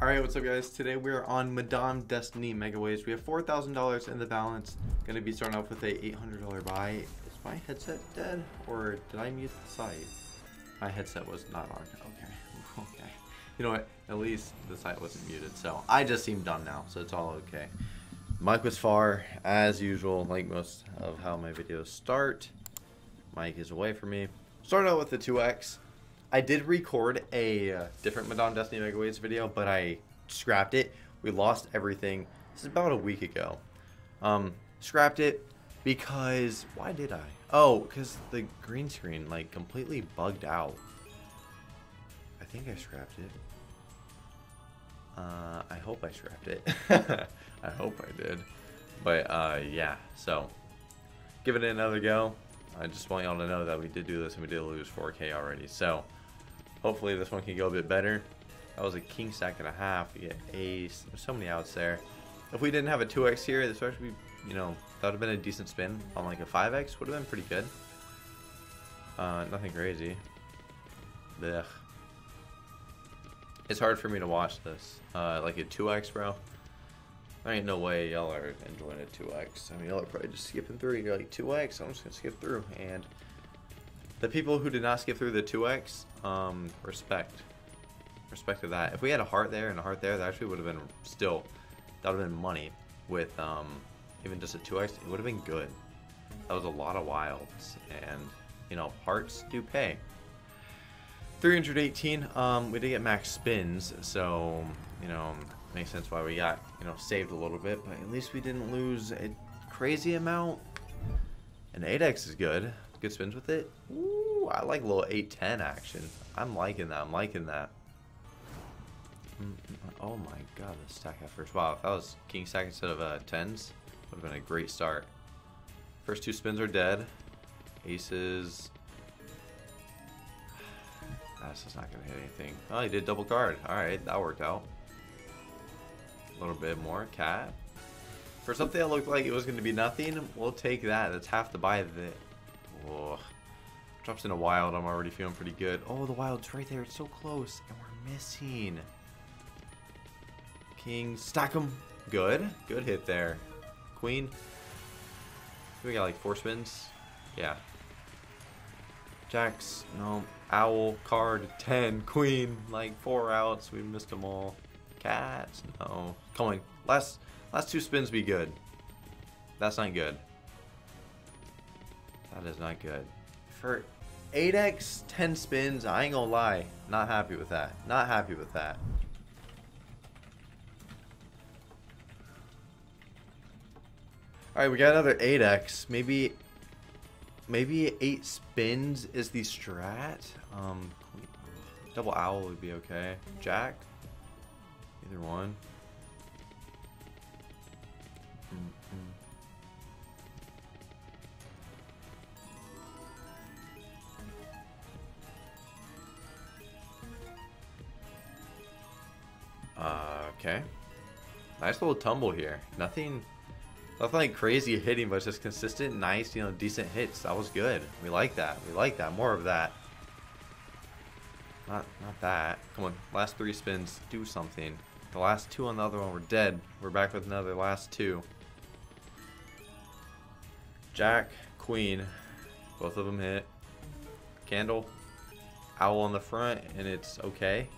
Alright, what's up guys? Today we're on Madame Destiny Megaways. We have $4,000 in the balance. Gonna be starting off with a $800 buy. Is my headset dead? Or did I mute the site? My headset was not on. Okay. Okay. You know what? At least the site wasn't muted. So I just seem dumb now. So it's all okay. Mic was far, as usual, like most of how my videos start. Mic is away from me. Started out with the 2X. I did record a uh, different Madame Destiny Megaways video, but I scrapped it. We lost everything. This is about a week ago. Um, scrapped it because why did I? Oh, because the green screen like completely bugged out. I think I scrapped it. Uh, I hope I scrapped it. I hope I did. But uh, yeah, so give it another go. I just want y'all to know that we did do this and we did lose 4K already. So Hopefully this one can go a bit better. That was a king stack and a half. We get ace. There's so many outs there. If we didn't have a 2x here, this would actually be, you know, that would have been a decent spin on like a 5x. Would have been pretty good. Uh, nothing crazy. Blech. It's hard for me to watch this. Uh, like a 2x, bro. There ain't no way y'all are enjoying a 2x. I mean, y'all are probably just skipping through. You're like, 2x? I'm just going to skip through. And the people who did not skip through the 2x, um, respect. Respect to that. If we had a heart there and a heart there, that actually would have been still, that would have been money. With um, even just a 2x, it would have been good. That was a lot of wilds. And, you know, hearts do pay. 318, um, we did get max spins, so, you know, makes sense why we got, you know, saved a little bit, but at least we didn't lose a crazy amount. And 8x is good. Good spins with it. Ooh, I like a little 810 action. I'm liking that. I'm liking that. Mm, oh my god, the stack at first. Wow, if that was king stack instead of uh, 10s, would have been a great start. First two spins are dead. Aces. That's just not going to hit anything. Oh, he did double card. Alright, that worked out. A little bit more. Cat. For something that looked like it was going to be nothing, we'll take that. That's half the buy that Oh, drops in a wild. I'm already feeling pretty good. Oh, the wild's right there. It's so close. And we're missing. King. Stack him. Good. Good hit there. Queen. We got like four spins. Yeah. Jacks. No. Owl. Card. Ten. Queen. Like four outs. We missed them all. Cats. No. Come on. Last, last two spins be good. That's not good. That is not good. For 8x, 10 spins, I ain't gonna lie. Not happy with that. Not happy with that. Alright, we got another 8x. Maybe maybe 8 spins is the strat. Um, double owl would be okay. Jack? Either one. Okay. Nice little tumble here. Nothing, nothing like crazy hitting, but just consistent, nice, you know, decent hits. That was good. We like that. We like that. More of that. Not, not that. Come on, last three spins, do something. The last two on the other one were dead. We're back with another last two. Jack, Queen, both of them hit. Candle, Owl on the front, and it's okay.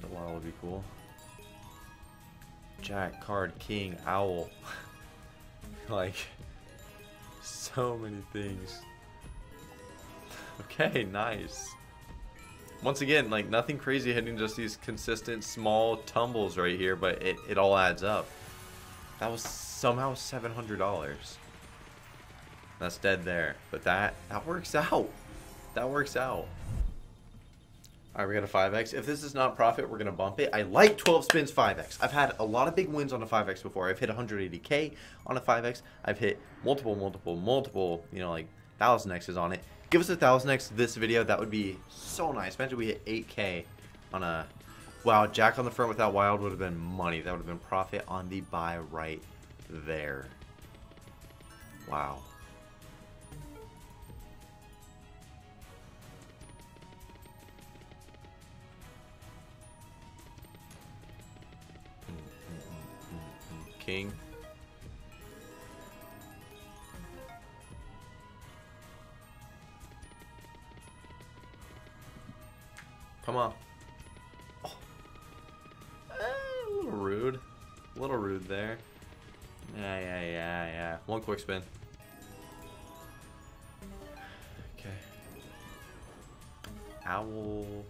The wild would be cool. Jack, card, king, owl. like, so many things. Okay, nice. Once again, like nothing crazy hitting, just these consistent small tumbles right here, but it, it all adds up. That was somehow $700. That's dead there. But that, that works out. That works out. Alright, we got a 5x. If this is not profit, we're going to bump it. I like 12 spins 5x. I've had a lot of big wins on a 5x before. I've hit 180k on a 5x. I've hit multiple, multiple, multiple, you know, like 1000x's on it. Give us a 1000x this video. That would be so nice. Imagine we hit 8k on a... Wow, Jack on the front without wild would have been money. That would have been profit on the buy right there. Wow. King. Come on. Oh. Eh, a little rude. A little rude there. Yeah, yeah, yeah, yeah. One quick spin. Okay. Owl.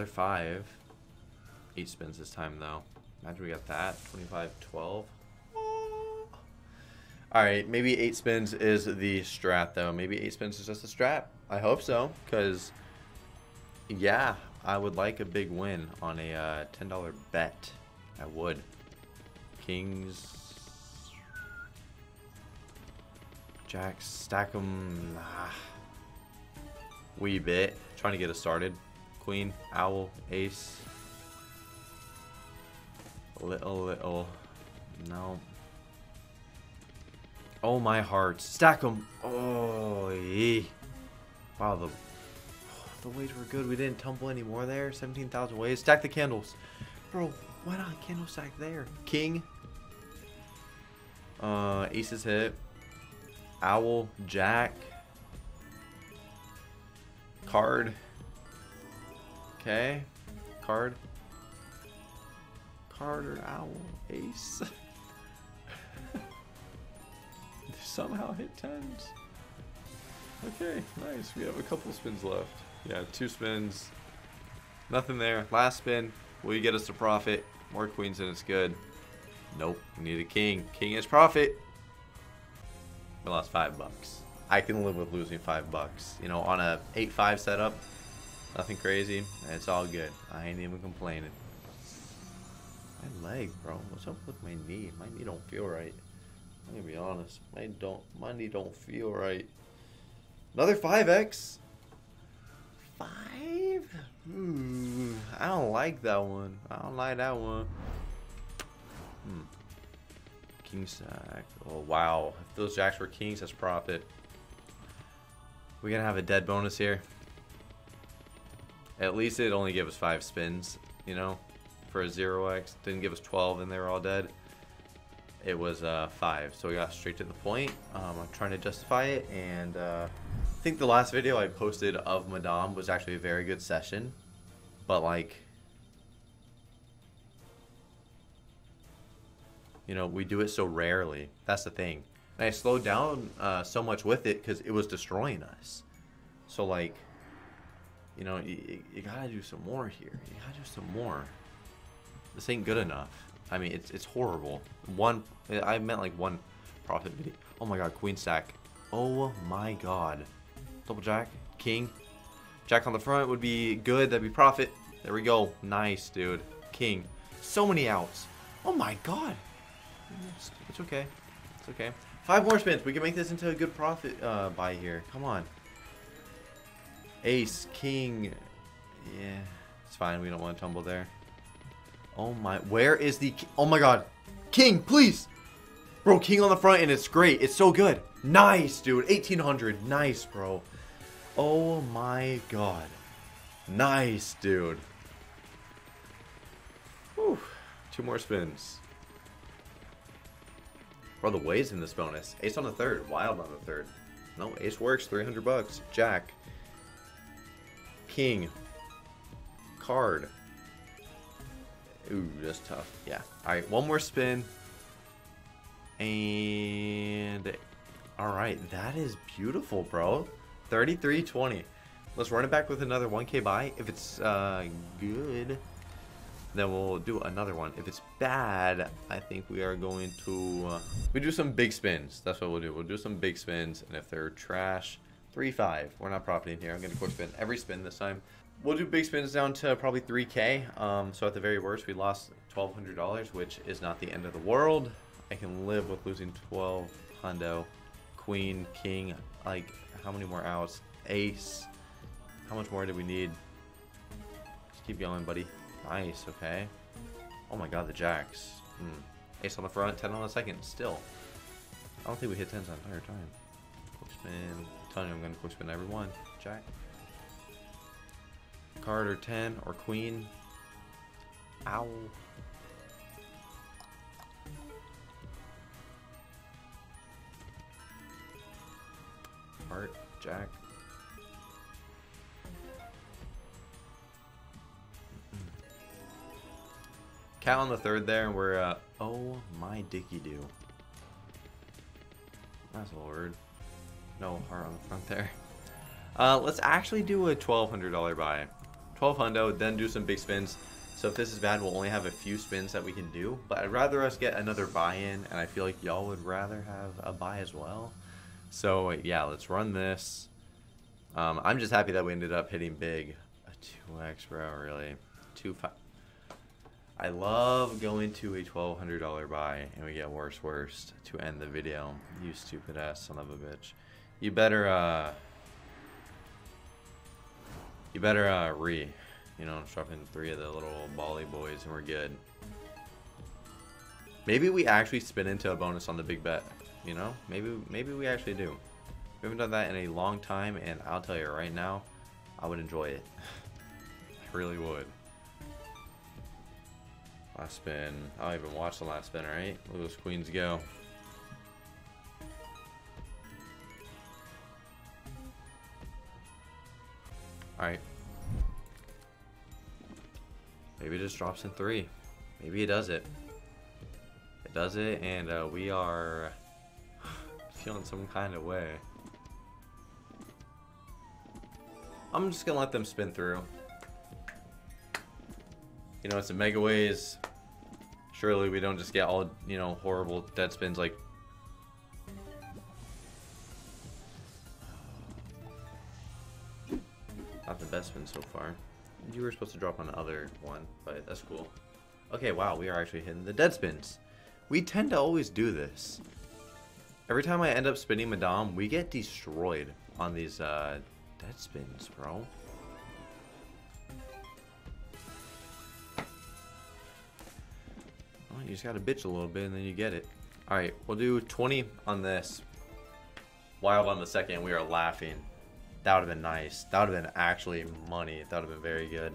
Another five. Eight spins this time, though. Imagine we got that. 25, 12. Alright, maybe eight spins is the strat, though. Maybe eight spins is just a strat. I hope so, because, yeah, I would like a big win on a uh, $10 bet. I would. Kings. Jacks, stack them. Ah. Wee bit. Trying to get us started. Queen, owl, ace. Little, little. No. Oh, my heart. Stack them. Oh, yeah. Wow, the, the ways were good. We didn't tumble anymore there. 17,000 ways. Stack the candles. Bro, why not candle stack there? King. Uh, aces hit. Owl, jack. Card. Okay. Card. Card or owl. Ace. Somehow hit tens. Okay, nice. We have a couple spins left. Yeah, two spins. Nothing there. Last spin. Will you get us a profit? More queens and it's good. Nope. We need a king. King is profit. We lost five bucks. I can live with losing five bucks. You know, on a 8-5 setup, nothing crazy. It's all good. I ain't even complaining. My leg, bro. What's up with my knee? My knee don't feel right. I'm gonna be honest. My don't my knee don't feel right. Another 5x. Five? Ooh, I don't like that one. I don't like that one. Hmm. King. Oh wow. If those jacks were kings, that's profit. We're gonna have a dead bonus here. At least it only gave us five spins, you know, for a 0x. Didn't give us 12 and they were all dead. It was uh, five, so we got straight to the point. Um, I'm trying to justify it, and uh, I think the last video I posted of Madame was actually a very good session, but like, you know, we do it so rarely. That's the thing. And I slowed down uh, so much with it because it was destroying us. So like, you know, you, you gotta do some more here. You gotta do some more. This ain't good enough. I mean, it's it's horrible. One, I meant like one profit video. Oh my god, queen stack. Oh my god. Double jack, king. Jack on the front would be good. That'd be profit. There we go. Nice, dude. King. So many outs. Oh my god. It's, okay. It's okay. Five more spins. We can make this into a good profit uh, buy here. Come on. Ace, king. Yeah, it's fine. We don't want to tumble there. Oh my, where is the, oh my god. King, please. Bro, king on the front and it's great. It's so good. Nice, dude. 1800. Nice, bro. Oh my god. Nice, dude. Whew. Two more spins. Bro, the ways in this bonus. Ace on the third. Wild on the third. No, ace works. 300 bucks. Jack. King. Card. Ooh, that's tough. Yeah. Alright, one more spin. And... Alright, that is beautiful, bro. 33.20. Let's run it back with another 1k buy. If it's uh, good, then we'll do another one. If it's bad, I think we are going to... Uh, we do some big spins. That's what we'll do. We'll do some big spins. And if they're trash, 3-5. We're not profiting here. I'm going to quick spin every spin this time. We'll do big spins down to probably 3k. Um, so at the very worst, we lost $1,200, which is not the end of the world. I can live with losing 12 hundo. Queen, king, like how many more outs? ace. How much more do we need? Just keep going, buddy. Nice, okay. Oh my god, the jacks. Hmm. Ace on the front, 10 on the second, still. I don't think we hit 10s the entire time. Quick spin. Telling you, I'm to quick spin every one. Jack. Card or 10 or queen. Ow. Heart, Jack. Cat on the third there, and we're, uh, oh my dicky do. That's a word. No heart on the front there. Uh, let's actually do a $1,200 buy. 12 hundo, then do some big spins. So if this is bad, we'll only have a few spins that we can do. But I'd rather us get another buy-in, and I feel like y'all would rather have a buy as well. So yeah, let's run this. Um, I'm just happy that we ended up hitting big. A 2x, bro, really. Two five. I love going to a $1,200 buy and we get worse worst to end the video. You stupid ass son of a bitch. You better, uh... You better, uh, re. You know, I'm dropping three of the little bally boys and we're good. Maybe we actually spin into a bonus on the big bet. You know? Maybe, maybe we actually do. We haven't done that in a long time and I'll tell you right now, I would enjoy it. I really would. Last spin. I don't even watch the last spin, right? Look those queens go. Alright. Maybe it just drops in three. Maybe it does it. It does it, and uh, we are feeling some kind of way. I'm just gonna let them spin through. You know, it's a mega ways. Surely we don't just get all, you know, horrible dead spins like... So far. You were supposed to drop on the other one, but that's cool. Okay, wow, we are actually hitting the dead spins. We tend to always do this. Every time I end up spinning Madame, we get destroyed on these uh, dead spins, bro. You just gotta bitch a little bit and then you get it. Alright, we'll do 20 on this. Wild on the second, we are laughing. That would have been nice. That would have been actually money. That would have been very good.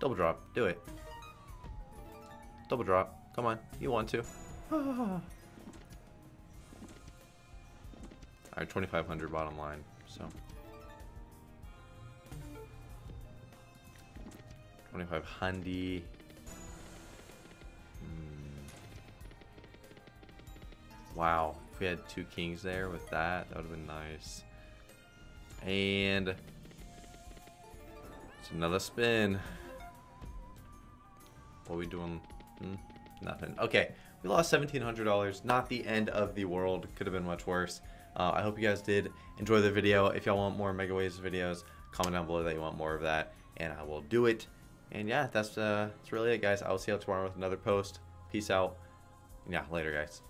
Double drop. Do it. Double drop. Come on. You want to. Alright, 2500 bottom line. So. 25 handy. Hmm. Wow. If we had two kings there with that, that would have been nice. And it's another spin. What are we doing? Hmm? Nothing. Okay. We lost $1,700. Not the end of the world. Could have been much worse. Uh, I hope you guys did enjoy the video. If y'all want more Megaways videos, comment down below that you want more of that, and I will do it. And yeah, that's, uh, that's really it, guys. I will see you tomorrow with another post. Peace out. Yeah, later, guys.